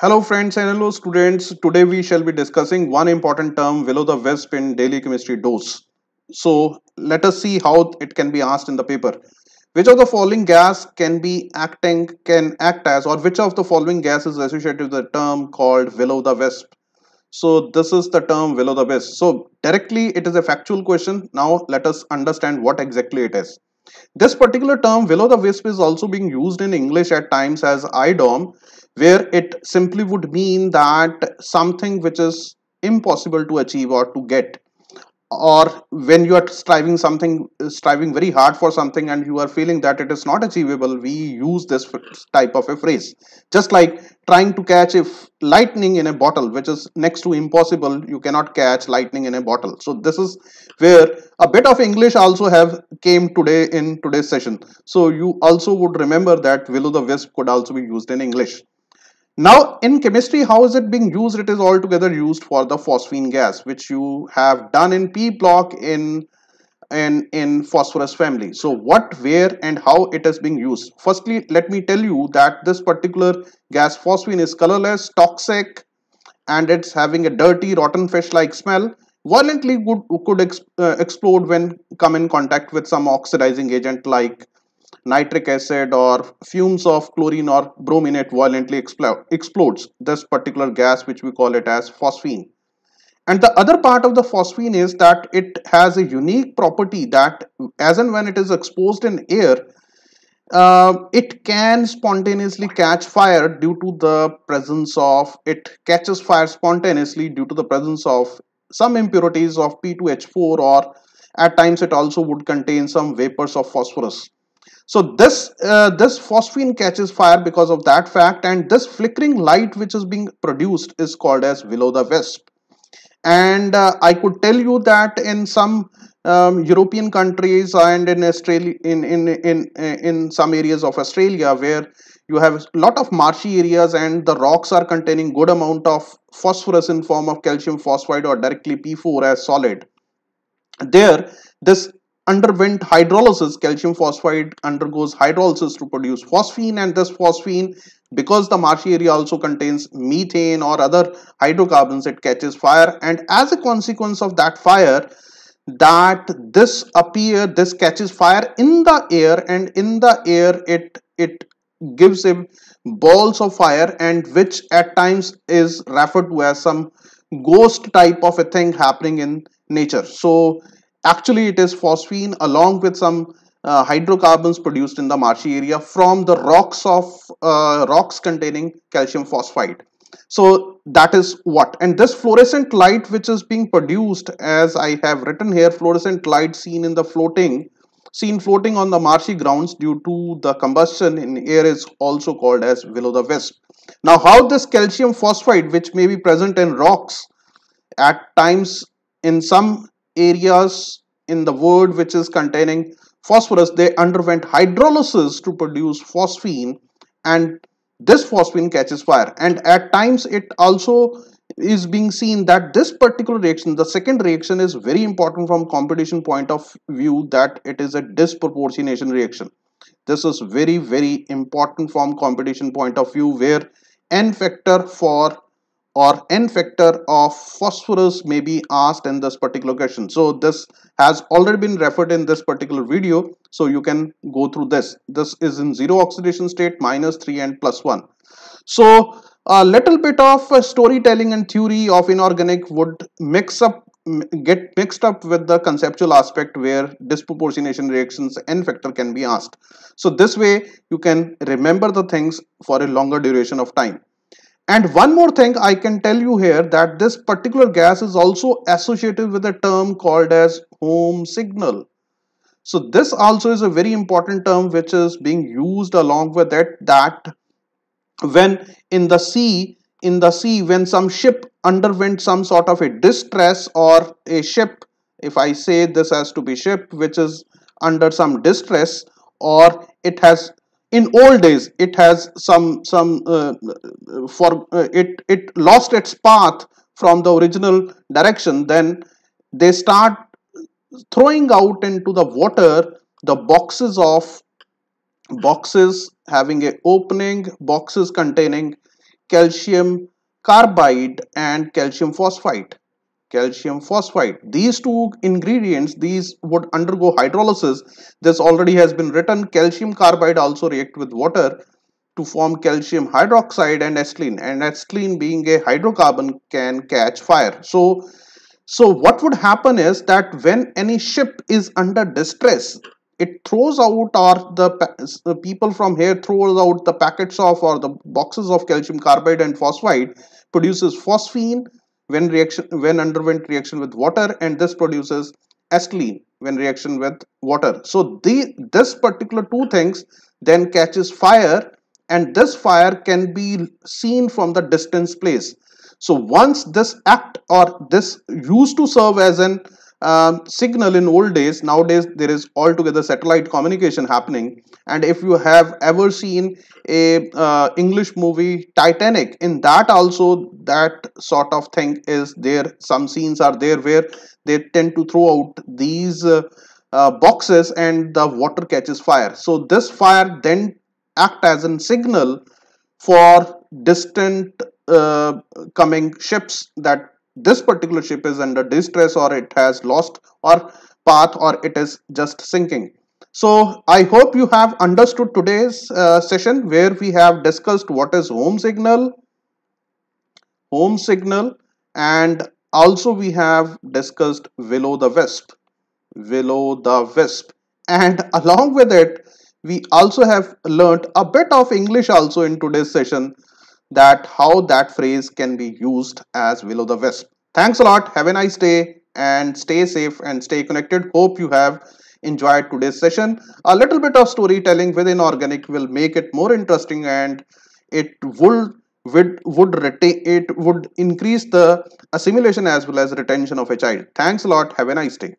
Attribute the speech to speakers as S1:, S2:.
S1: Hello friends and hello students. Today we shall be discussing one important term will-o'-the-wisp in daily chemistry dose. So let us see how it can be asked in the paper. Which of the following gas can be acting can act as or which of the following gas is associated with the term called will-o'-the-wisp? So this is the term will-o'-the-wisp. So directly it is a factual question. Now let us understand what exactly it is. This particular term will-o'-the-wisp is also being used in English at times as IDOM where it simply would mean that something which is impossible to achieve or to get or when you are striving something striving very hard for something and you are feeling that it is not achievable we use this type of a phrase. Just like trying to catch if lightning in a bottle which is next to impossible you cannot catch lightning in a bottle. So this is where a bit of english also have came today in today's session. So you also would remember that will-o'-the-wisp could also be used in english now in chemistry, how is it being used? It is altogether used for the phosphine gas, which you have done in P block in, in, in phosphorus family. So what, where and how it is being used. Firstly, let me tell you that this particular gas phosphine is colorless, toxic, and it's having a dirty rotten fish like smell violently could ex, uh, explode when come in contact with some oxidizing agent like nitric acid or fumes of chlorine or brominate violently explodes this particular gas which we call it as phosphine. And the other part of the phosphine is that it has a unique property that as and when it is exposed in air uh, it can spontaneously catch fire due to the presence of it catches fire spontaneously due to the presence of some impurities of P2H4 or at times it also would contain some vapors of phosphorus so this uh, this phosphine catches fire because of that fact and this flickering light which is being produced is called as will-o'-the-wisp. And uh, i could tell you that in some um, european countries and in australia in, in in in some areas of australia where you have a lot of marshy areas and the rocks are containing good amount of phosphorus in form of calcium phosphide or directly p4 as solid. There this underwent hydrolysis calcium phosphide undergoes hydrolysis to produce phosphine and this phosphine because the marshy area also contains methane or other hydrocarbons it catches fire. And as a consequence of that fire that this appear this catches fire in the air and in the air it it gives him balls of fire and which at times is referred to as some ghost type of a thing happening in nature. So Actually, it is phosphine along with some uh, hydrocarbons produced in the marshy area from the rocks of uh, rocks containing calcium phosphide. So that is what and this fluorescent light which is being produced as I have written here fluorescent light seen in the floating seen floating on the marshy grounds due to the combustion in air is also called as will-o'-the-wisp. Now how this calcium phosphide which may be present in rocks at times in some areas in the world which is containing phosphorus they underwent hydrolysis to produce phosphine and this phosphine catches fire. And at times it also is being seen that this particular reaction the second reaction is very important from competition point of view that it is a disproportionation reaction. This is very very important from competition point of view where n factor for or n factor of phosphorus may be asked in this particular question. So this has already been referred in this particular video. So you can go through this. This is in zero oxidation state minus 3 and plus 1. So a little bit of storytelling and theory of inorganic would mix up get mixed up with the conceptual aspect where disproportionation reactions n factor can be asked. So this way you can remember the things for a longer duration of time. And one more thing I can tell you here that this particular gas is also associated with a term called as Holmes signal. So this also is a very important term which is being used along with it that when in the sea, in the sea when some ship underwent some sort of a distress or a ship, if I say this has to be ship which is under some distress or it has in old days it has some some uh, for uh, it it lost its path from the original direction. Then they start throwing out into the water the boxes of boxes having a opening boxes containing calcium carbide and calcium phosphide calcium phosphide. These two ingredients these would undergo hydrolysis. This already has been written. Calcium carbide also react with water to form calcium hydroxide and acetylene and acetylene being a hydrocarbon can catch fire. So so what would happen is that when any ship is under distress it throws out or the, the people from here throws out the packets of or the boxes of calcium carbide and phosphide produces phosphine when reaction when underwent reaction with water and this produces acetylene when reaction with water. So the this particular two things then catches fire and this fire can be seen from the distance place. So once this act or this used to serve as an um, signal in old days nowadays there is altogether satellite communication happening. And if you have ever seen a uh, english movie titanic in that also that sort of thing is there. Some scenes are there where they tend to throw out these uh, uh, boxes and the water catches fire. So this fire then act as a signal for distant uh, coming ships that this particular ship is under distress or it has lost or path or it is just sinking. So i hope you have understood today's uh, session where we have discussed what is Holmes signal Holmes signal and also we have discussed will-o'-the-wisp willow the wisp. And along with it we also have learnt a bit of english also in today's session that how that phrase can be used as will the wisp. Thanks a lot. Have a nice day and stay safe and stay connected. Hope you have enjoyed today's session. A little bit of storytelling within organic will make it more interesting and it will would would retain it would increase the assimilation as well as retention of a child. Thanks a lot. Have a nice day.